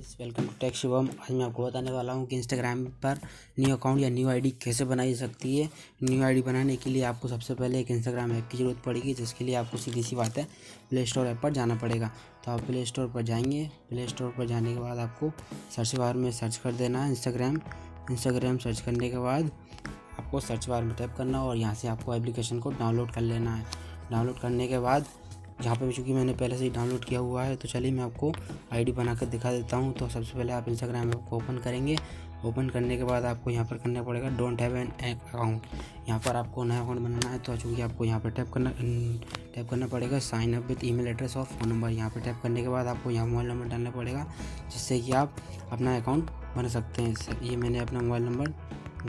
Guys welcome to tech Shivam आज मैं आपको बताने वाला हूँ कि इंस्टाग्राम पर न्यू अकाउंट या न्यू आईडी कैसे बनाई जा सकती है। न्यू आईडी बनाने के लिए आपको सबसे पहले एक इंस्टाग्राम ऐप की ज़रूरत पड़ेगी, जिसके लिए आपको सीधी सी बात है प्ले स्टोर ऐप पर जाना पड़ेगा। तो आप प्ले स्टोर पर जाएँगे। प्ले स्टोर पर जाने के बाद आपको सर्च बार में सर्च कर देना है इंस्टाग्राम इंस्टाग्राम सर्च करने के बाद आपको सर्च बार में टाइप करना और यहाँ से आपको एप्लीकेशन को डाउनलोड कर लेना है। डाउनलोड करने के बाद यहाँ पे चूँकि मैंने पहले से ही डाउनलोड किया हुआ है तो चलिए मैं आपको आईडी बनाकर दिखा देता हूँ। तो सबसे पहले आप इंस्टाग्राम ऐप को ओपन करेंगे। ओपन करने के बाद आपको यहाँ पर करना पड़ेगा डोंट हैव एन अकाउंट यहाँ पर आपको नया अकाउंट बनाना है तो चूँकि आपको यहाँ पर टैप करना टैप करना पड़ेगा। Sign up with email address और फ़ोन नंबर यहाँ पर टैप करने के बाद आपको यहाँ मोबाइल नंबर डालना पड़ेगा, जिससे कि आप अपना अकाउंट बना सकते हैं। ये मैंने अपना मोबाइल नंबर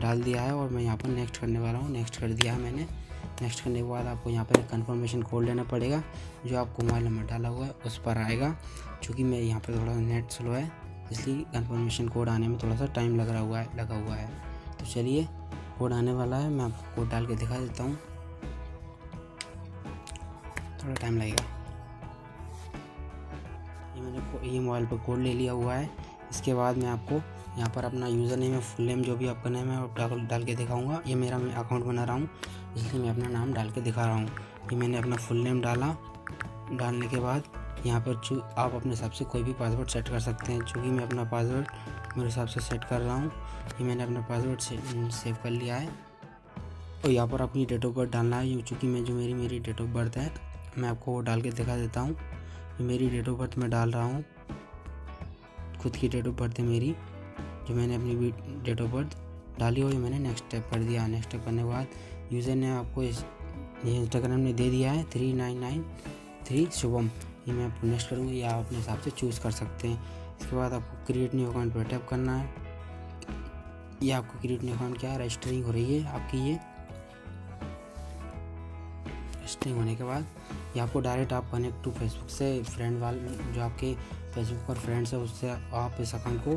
डाल दिया है और मैं यहाँ पर नेक्स्ट करने वाला हूँ। नेक्स्ट कर दिया है मैंने। नेक्स्ट करने के बाद आपको यहाँ पर कन्फर्मेशन कोड लेना पड़ेगा, जो आपको मोबाइल नंबर डाला हुआ है, उस पर आएगा। चूँकि मैं यहाँ पर थोड़ा नेट स्लो है, इसलिए कन्फर्मेशन कोड आने में थोड़ा सा टाइम लग रहा हुआ है, लगा हुआ है। तो चलिए कोड आने वाला है, मैं आपको कोड डाल के दिखा देता हूँ। थोड़ा टाइम लगेगा। ये मैंने ये मोबाइल पर कोड ले लिया हुआ है। इसके बाद मैं आपको यहाँ पर अपना यूज़र नेम है फुल नेम जो भी आपका नेम है डाल डाल के दिखाऊँगा। ये मेरा मैं अकाउंट बना रहा हूँ। इसलिए मैं अपना नाम डाल के दिखा रहा हूँ। ये मैंने अपना फुल नेम डाला। डालने के बाद यहाँ पर चू आप अपने हिसाब से कोई भी पासवर्ड सेट कर सकते हैं। चूँकि मैं अपना पासवर्ड मेरे हिसाब से सेट कर रहा हूँ। ये मैंने अपना पासवर्ड से, सेव कर लिया है। और यहाँ पर अपनी डेट ऑफ़ बर्थ डालना है। चूँकि मैं जो मेरी मेरी डेट ऑफ़ बर्थ है मैं आपको वो डाल के दिखा देता हूँ। मेरी डेट ऑफ़ बर्थ मैं डाल रहा हूँ। खुद की डेट ऑफ़ बर्थ है मेरी। जो मैंने अपनी डेट ऑफ़ बर्थ डाली हुई मैंने नेक्स्ट स्टेप कर दिया। नेक्स्ट स्टेप करने के बाद यूज़र ने आपको इस इंस्टाग्राम ने दे दिया है three nine nine three Shubham. ये मैं आपको नेक्स्ट करूँगा, या आप अपने हिसाब से चूज़ कर सकते हैं। इसके बाद आपको क्रिएट न्यू अकाउंट पर टैप करना है। ये आपको क्रिएट न्यू अकाउंट क्या रजिस्टरिंग हो रही है आपकी ये। रजिस्टरिंग होने के बाद ये आपको डायरेक्ट आप कनेक्ट टू फेसबुक से फ्रेंड वाल, जो आपके फेसबुक पर फ्रेंड्स है, उससे आप इस अकाउंट को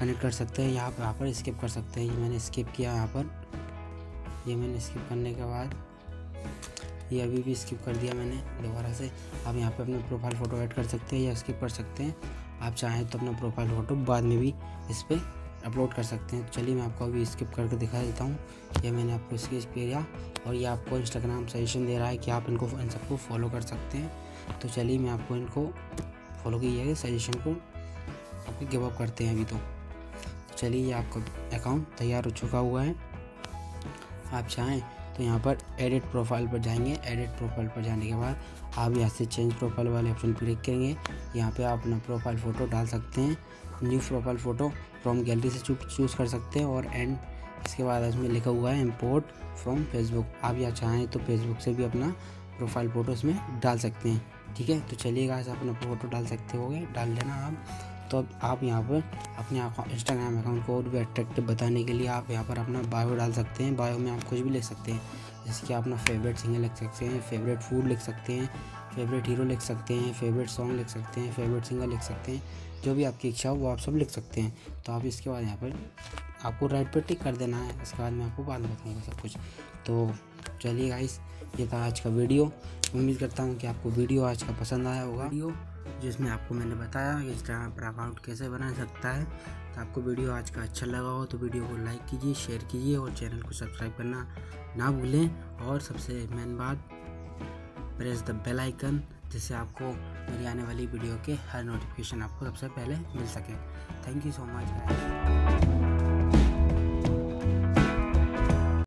कनेक्ट कर सकते हैं। यहाँ पर यहाँ पर स्किप कर सकते हैं। ये मैंने स्किप किया यहाँ पर। ये मैंने स्किप करने के बाद, ये अभी भी स्किप कर दिया मैंने दोबारा से। आप यहाँ पे अपना प्रोफ़ाइल फ़ोटो ऐड कर सकते हैं या स्किप कर सकते हैं। आप चाहें तो अपना प्रोफ़ाइल फ़ोटो बाद में भी इस पर अपलोड कर सकते हैं। चलिए मैं आपको अभी स्किप करके दिखा देता हूँ। ये मैंने आपको स्केच किया और ये आपको इंस्टाग्राम सजेशन दे रहा है कि आप इनको, इन सबको फॉलो कर सकते हैं। तो चलिए मैं आपको इनको फॉलो है सजेशन को आपको गिव अप करते हैं अभी तो। चलिए ये आपका अकाउंट तैयार हो चुका हुआ है। आप चाहें तो यहाँ पर एडिट प्रोफ़ाइल पर जाएँगे। एडिट प्रोफ़ाइल पर जाने के बाद आप यहाँ से चेंज प्रोफ़ाइल वाले ऑप्शन क्लिक करेंगे। यहाँ पे आप अपना प्रोफ़ाइल फ़ोटो डाल सकते हैं new profile photo from gallery से चूज़ कर सकते हैं और एंड इसके बाद इसमें लिखा हुआ है इम्पोर्ट फ्रॉम फेसबुक आप यहाँ चाहें तो फेसबुक से भी अपना प्रोफ़ाइल फ़ोटो इसमें डाल सकते हैं, ठीक है? तो चलिएगा अपना फ़ोटो डाल सकते हो डाल लेना आप। तो आप यहाँ पर अपने इंस्टाग्राम अकाउंट को और भी अट्रैक्टिव बताने के लिए आप यहाँ पर अपना बायो डाल सकते हैं। बायो में आप कुछ भी लिख सकते हैं। जैसे कि आप अपना फेवरेट सिंगर लिख सकते हैं फेवरेट फ़ूड लिख सकते हैं फेवरेट हीरो लिख सकते हैं फेवरेट सॉन्ग लिख सकते हैं फेवरेट सिंगर लिख सकते हैं। जो भी आपकी इच्छा हो वो आप सब लिख सकते हैं। तो आप इसके बाद यहाँ पर आपको राइट पर टिक कर देना है। इसके बाद मैं आपको बाद में बताऊँगा सब कुछ। तो चलिए गाइस ये था आज का वीडियो उम्मीद करता हूँ कि आपको वीडियो आज का पसंद आया होगा। वीडियो जिसमें आपको मैंने बताया कि इंस्टाग्राम पर अकाउंट कैसे बना सकता है। तो आपको वीडियो आज का अच्छा लगा हो तो वीडियो को लाइक कीजिए शेयर कीजिए और चैनल को सब्सक्राइब करना ना भूलें। और सबसे मेन बात प्रेस द बेल आइकन जिससे आपको मेरी आने वाली वीडियो के हर नोटिफिकेशन आपको सबसे पहले मिल सके। Thank you so much